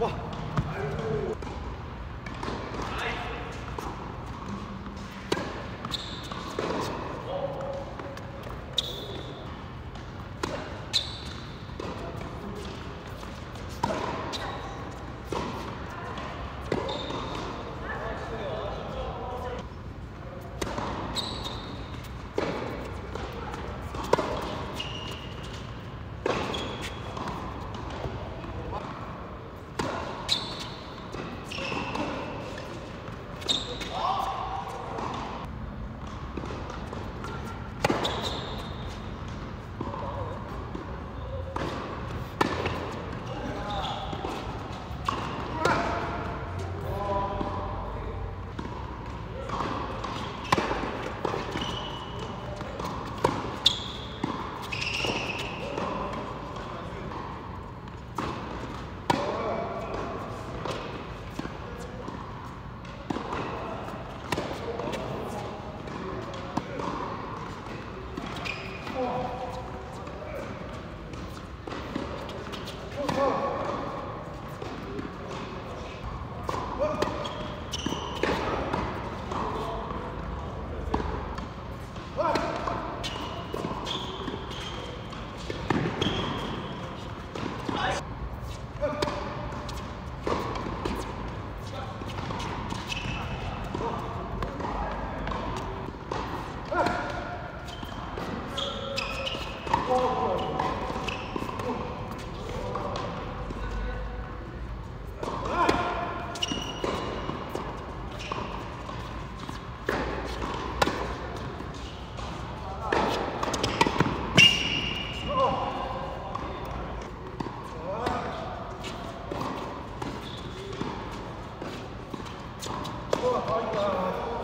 哇った